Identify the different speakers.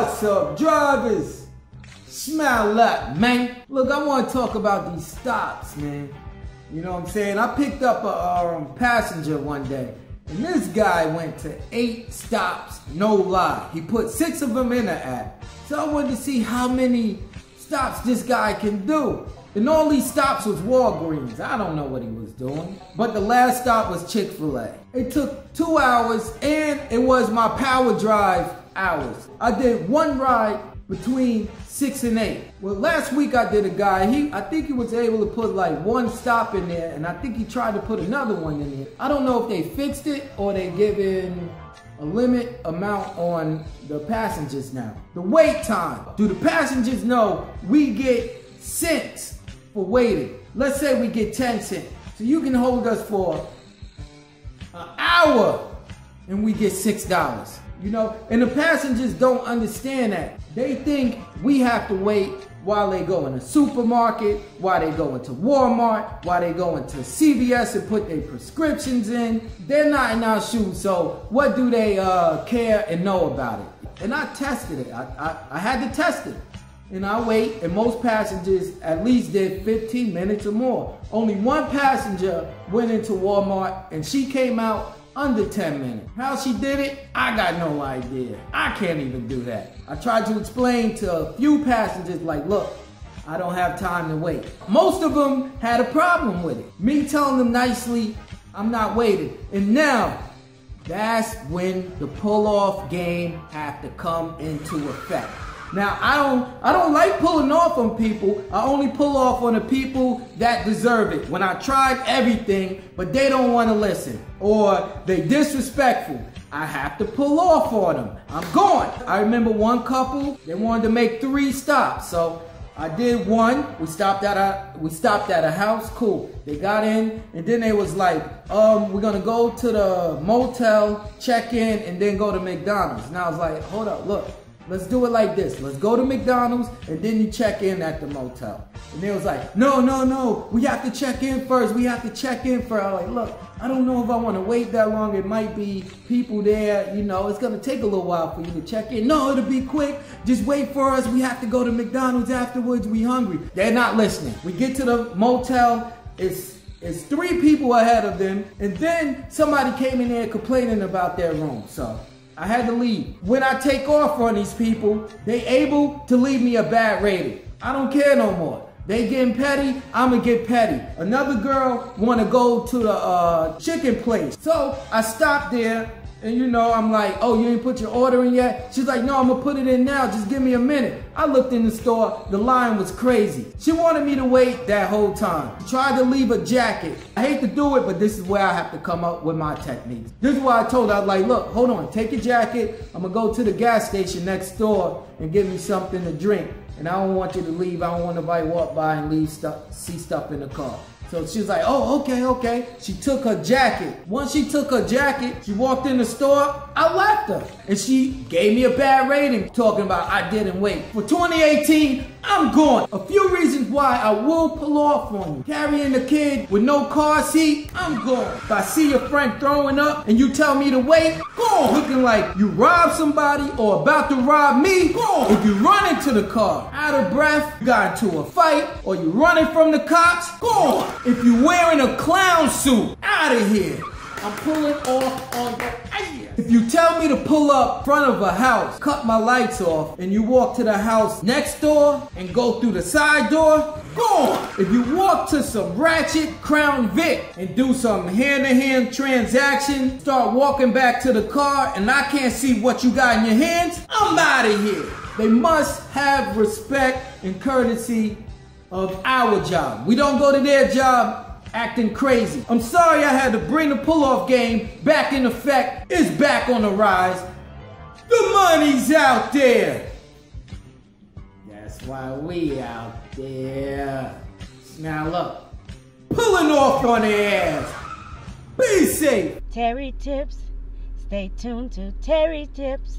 Speaker 1: What's up, drivers? Smile up, man. Look, I want to talk about these stops, man. You know what I'm saying? I picked up a um, passenger one day, and this guy went to eight stops, no lie. He put six of them in the app. So I wanted to see how many stops this guy can do. And all these stops was Walgreens. I don't know what he was doing. But the last stop was Chick-fil-A. It took two hours and it was my power drive hours. I did one ride between six and eight. Well, last week I did a guy, he I think he was able to put like one stop in there and I think he tried to put another one in there. I don't know if they fixed it or they given a limit amount on the passengers now. The wait time. Do the passengers know we get cents for waiting. Let's say we get 10 cents. So you can hold us for an hour and we get $6. You know, and the passengers don't understand that. They think we have to wait while they go in the supermarket, while they go into Walmart, while they go into CVS and put their prescriptions in. They're not in our shoes, so what do they uh, care and know about it? And I tested it. I, I, I had to test it and I wait, and most passengers at least did 15 minutes or more. Only one passenger went into Walmart and she came out under 10 minutes. How she did it, I got no idea. I can't even do that. I tried to explain to a few passengers like, look, I don't have time to wait. Most of them had a problem with it. Me telling them nicely, I'm not waiting. And now, that's when the pull-off game have to come into effect. Now I don't I don't like pulling off on people. I only pull off on the people that deserve it. When I tried everything, but they don't want to listen or they disrespectful. I have to pull off on them. I'm going. I remember one couple, they wanted to make three stops. So I did one. We stopped at a we stopped at a house. Cool. They got in, and then they was like, um, we're gonna go to the motel, check in, and then go to McDonald's. And I was like, hold up, look. Let's do it like this. Let's go to McDonald's and then you check in at the motel. And they was like, no, no, no. We have to check in first. We have to check in first. I was like, look, I don't know if I want to wait that long. It might be people there. You know, it's going to take a little while for you to check in. No, it'll be quick. Just wait for us. We have to go to McDonald's afterwards. We hungry. They're not listening. We get to the motel. It's it's three people ahead of them. And then somebody came in there complaining about their room. So I had to leave. When I take off on these people, they able to leave me a bad rating. I don't care no more. They getting petty, I'ma get petty. Another girl wanna go to the uh, chicken place. So I stopped there and you know, I'm like, oh, you ain't put your order in yet? She's like, no, I'm gonna put it in now. Just give me a minute. I looked in the store. The line was crazy. She wanted me to wait that whole time. Tried to leave a jacket. I hate to do it, but this is where I have to come up with my techniques. This is why I told her, I was like, look, hold on, take your jacket. I'm gonna go to the gas station next door and get me something to drink. And I don't want you to leave. I don't want nobody walk by and leave stuff, see stuff in the car. So she was like, oh, okay, okay. She took her jacket. Once she took her jacket, she walked in the store. I left her. And she gave me a bad rating talking about I didn't wait. For 2018, I'm going. A few reasons why I will pull off on you. Carrying a kid with no car seat, I'm going. If I see your friend throwing up and you tell me to wait, go Looking like you robbed somebody or about to rob me, go If you run into the car, out of breath, got into a fight, or you running from the cops, go if you're wearing a clown suit, out of here. I'm pulling off on the If you tell me to pull up front of a house, cut my lights off, and you walk to the house next door and go through the side door, go on. If you walk to some ratchet Crown Vic and do some hand-to-hand -hand transaction, start walking back to the car and I can't see what you got in your hands, I'm out of here. They must have respect and courtesy of our job. We don't go to their job acting crazy. I'm sorry I had to bring the pull-off game back in effect. It's back on the rise. The money's out there. That's why we out there. Now look, pulling off on their ass. Be safe.
Speaker 2: Terry Tips. Stay tuned to Terry Tips.